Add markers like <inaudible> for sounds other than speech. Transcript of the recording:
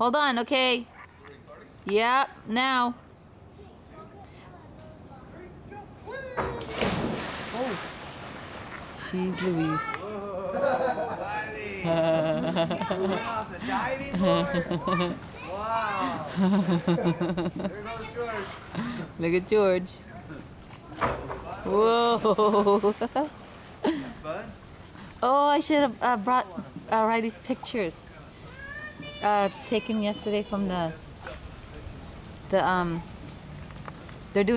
Hold on, okay? Yep, now. Oh. She's Louise. off the diving board. Wow. there goes George. Look at George. Whoa. <laughs> Oh, I should have uh, brought uh, Ryley's pictures. Uh, taken yesterday from the the um. They're doing.